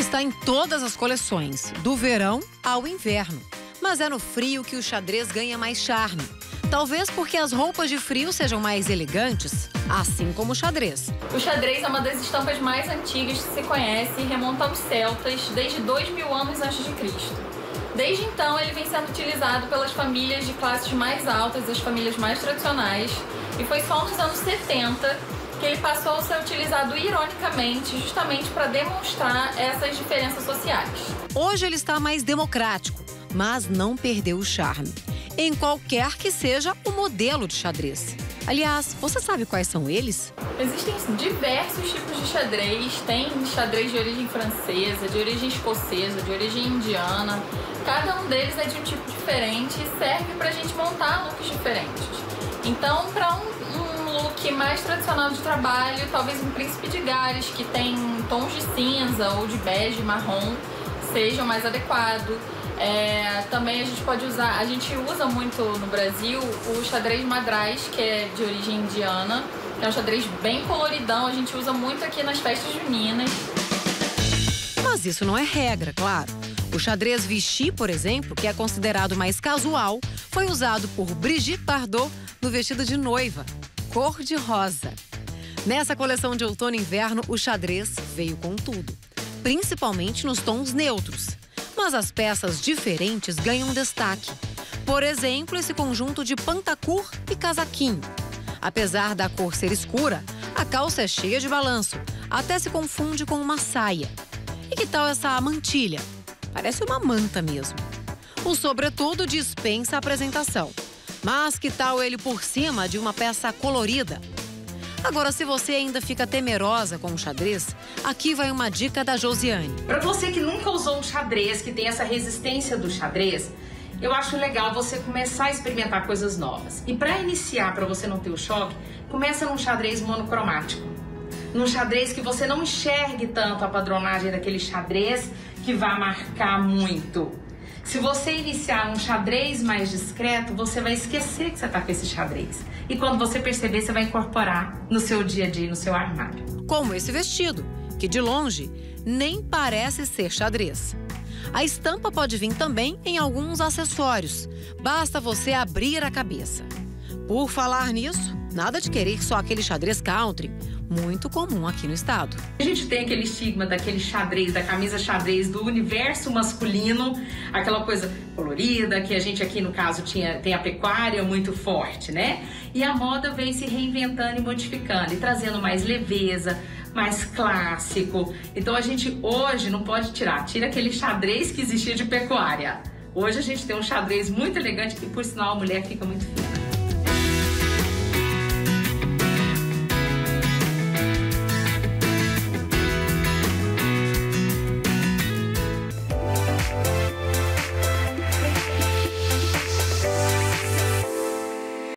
está em todas as coleções, do verão ao inverno. Mas é no frio que o xadrez ganha mais charme. Talvez porque as roupas de frio sejam mais elegantes, assim como o xadrez. O xadrez é uma das estampas mais antigas que se conhece e remonta aos celtas desde 2 mil anos antes de Cristo. Desde então, ele vem sendo utilizado pelas famílias de classes mais altas, as famílias mais tradicionais, e foi só nos anos 70 que ele passou a ser utilizado ironicamente, justamente para demonstrar essas diferenças sociais. Hoje ele está mais democrático, mas não perdeu o charme em qualquer que seja o modelo de xadrez. Aliás, você sabe quais são eles? Existem diversos tipos de xadrez. Tem xadrez de origem francesa, de origem escocesa, de origem indiana. Cada um deles é de um tipo diferente e serve para a gente montar looks diferentes. Então, para um, um look mais tradicional de trabalho, talvez um príncipe de Gales, que tem tons de cinza ou de bege, marrom, seja mais adequado. É, também a gente pode usar, a gente usa muito no Brasil o xadrez madraz, que é de origem indiana. É um xadrez bem coloridão, a gente usa muito aqui nas festas juninas. Mas isso não é regra, claro. O xadrez Vichy, por exemplo, que é considerado mais casual, foi usado por Brigitte Bardot no vestido de noiva, cor de rosa. Nessa coleção de outono e inverno, o xadrez veio com tudo, principalmente nos tons neutros mas as peças diferentes ganham destaque. Por exemplo, esse conjunto de pantacur e casaquinho. Apesar da cor ser escura, a calça é cheia de balanço, até se confunde com uma saia. E que tal essa mantilha? Parece uma manta mesmo. O sobretudo dispensa a apresentação. Mas que tal ele por cima de uma peça colorida? Agora, se você ainda fica temerosa com o xadrez, aqui vai uma dica da Josiane. Para você que nunca usou um xadrez, que tem essa resistência do xadrez, eu acho legal você começar a experimentar coisas novas. E para iniciar, para você não ter o choque, começa num xadrez monocromático. Num xadrez que você não enxergue tanto a padronagem daquele xadrez que vai marcar muito. Se você iniciar um xadrez mais discreto, você vai esquecer que você está com esse xadrez. E quando você perceber, você vai incorporar no seu dia a dia, no seu armário. Como esse vestido, que de longe nem parece ser xadrez. A estampa pode vir também em alguns acessórios. Basta você abrir a cabeça. Por falar nisso, nada de querer só aquele xadrez country muito comum aqui no estado. A gente tem aquele estigma daquele xadrez, da camisa xadrez do universo masculino, aquela coisa colorida que a gente aqui no caso tinha tem a pecuária muito forte, né? E a moda vem se reinventando e modificando e trazendo mais leveza, mais clássico. Então a gente hoje não pode tirar, tira aquele xadrez que existia de pecuária. Hoje a gente tem um xadrez muito elegante e por sinal a mulher fica muito fina.